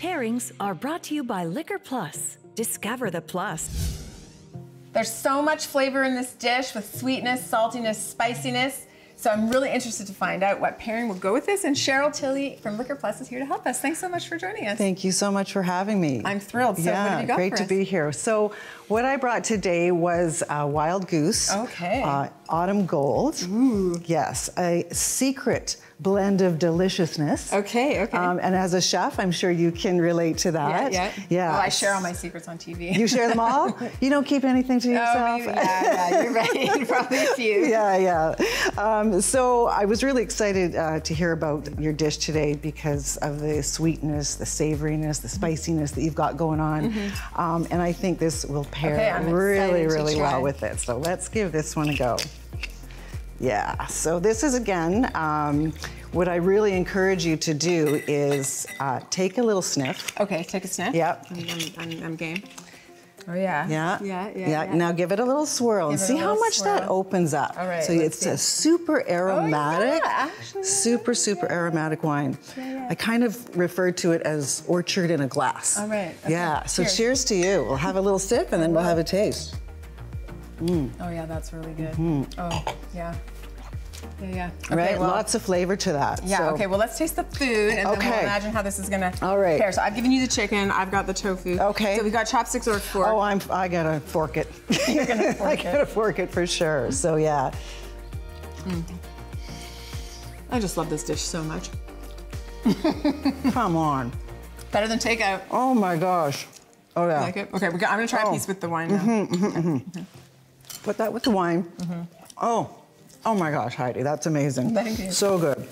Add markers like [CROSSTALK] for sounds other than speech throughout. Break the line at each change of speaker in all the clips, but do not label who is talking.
Pairings are brought to you by Liquor Plus. Discover the plus.
There's so much flavor in this dish with sweetness, saltiness, spiciness. So I'm really interested to find out what pairing will go with this. And Sheryl Tilley from Liquor Plus is here to help us. Thanks so much for joining us.
Thank you so much for having me.
I'm thrilled. So
yeah,
what have you got
great
for
to
us?
be here. So what I brought today was uh, wild goose.
Okay.
Uh, autumn gold. Ooh. Yes, a secret blend of deliciousness.
Okay, okay.
Um, and as a chef, I'm sure you can relate to that.
yeah, yeah.
Yeah.
Oh, I share all my secrets on TV.
You share them all? [LAUGHS] you don't keep anything to
Oh,
yourself?
maybe, yeah, yeah, you're right. [LAUGHS] Probably a few. [LAUGHS]
yeah, yeah. Um, so I was really excited uh, to hear about your dish today because of the sweetness, the savoriness, the spiciness that you've got going on. Um, and I think this will pair.
Okay,
really, really well with it. So let's give this one a go. Yeah, so this is again, um, what I really encourage you to do is uh, take a little sniff.
Okay, take a sniff.
Yep.
I'm, I'm, I'm, I'm game. Oh, yeah.
Yeah.
Yeah, yeah. yeah.
Now give it a little swirl and
Give it a
see how
little
much that opens up.
All right,
So
let's
it's
see.
A super aromatic, oh,
actually,
super, super aromatic wine. I kind of refer to it as orchard in a glass.
All right, okay.
Yeah. So
Cheers.
cheers. to you. We'll have a little sip and then we'll have a taste. Mm-hmm.
Oh, yeah, that's really good. Mm-hmm. Oh, yeah. Yeah, yeah. Okay,
right.
well-
Lots of flavor to that.
Yeah,
So-
okay, well, let's taste the food and then we'll imagine how this is gonna
All right.
pair. So I've given you the chicken, I've got the tofu.
Okay.
So we've got chopsticks or a fork.
Oh, I'm. I gotta fork it.
You're gonna [LAUGHS]
I
fork it.
gotta fork it for sure. So yeah. Mm-hmm.
I just love this dish so much. [LAUGHS]
Come on.
Better than takeout.
Oh my gosh. Oh yeah.
Like it? Okay, we got, I'm gonna try a
Oh.
piece with the wine now.
Put that with the wine.
Mm-hmm.
Oh, oh my gosh, Heidi, that's amazing.
Thank you.
So good.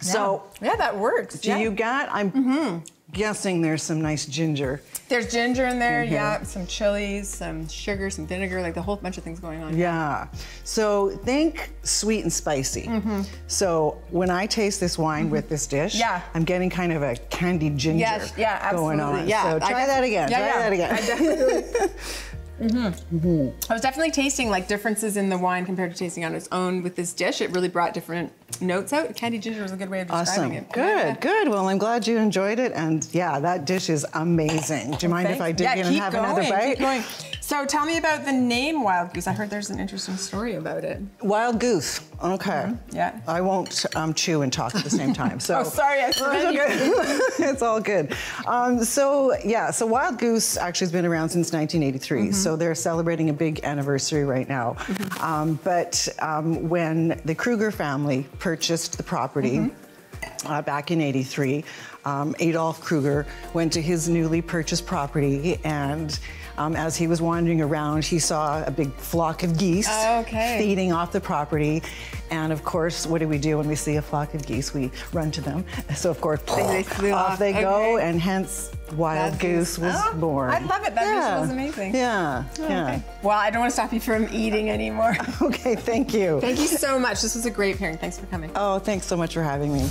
Mm. So,
yeah, that works.
do
yeah. Mm-hmm.
you got? I'm guessing there's some nice ginger.
There's ginger in there,
In here.
yeah, some chilies, some sugar, some vinegar, like the whole bunch of things going on.
Yeah. So think sweet and spicy.
Mm-hmm.
So when I taste this wine with this dish,
Yeah.
I'm getting kind of a candied ginger
Yes, yeah, absolutely.
going on.
Yeah,
So try that again.
yeah,
try
yeah.
that again.
I definitely. [LAUGHS] mm-hmm I was definitely tasting like differences in the wine compared to tasting on its own with this dish. It really brought different notes out. Candy ginger is a good way of describing
Awesome.
it.
Good,
Yeah.
good. Well, I'm glad you enjoyed it. And yeah, that dish is amazing. Do you mind if I dig
yeah,
in and have
going,
another bite?
Keep going. So tell me about the name Wild Goose. I heard there's an interesting story about it.
Wild goose. Okay.
Yeah.
I won't um, chew and talk at the same time. So. [LAUGHS]
Oh, sorry, I
It's
prevented you.
okay. [LAUGHS] it's all good. Um, so yeah, so Wild Goose actually has been around since 1983.
Mm-hmm.
So they're celebrating a big anniversary right now. Um, but um, when the Kruger family purchased the property.
Mm-hmm.
Uh, back in 83, um, Adolf Kruger went to his newly purchased property and um, as he was wandering around, he saw a big flock of geese
Okay.
feeding off the property. And of course, what do we do when we see a flock of geese? We run to them. So of course,
They- they [LAUGHS] flew
off,
off.
they go, and hence Wild
Wild
Goose
Goose.
was
Oh,
born.
I love it. That
yeah.
visual is amazing.
Yeah, yeah.
Okay. Well, I don't want to stop you from eating anymore. [LAUGHS]
Okay, thank you.
Thank you so much. This was a great pairing. Thanks for coming.
Oh, thanks so much for having me.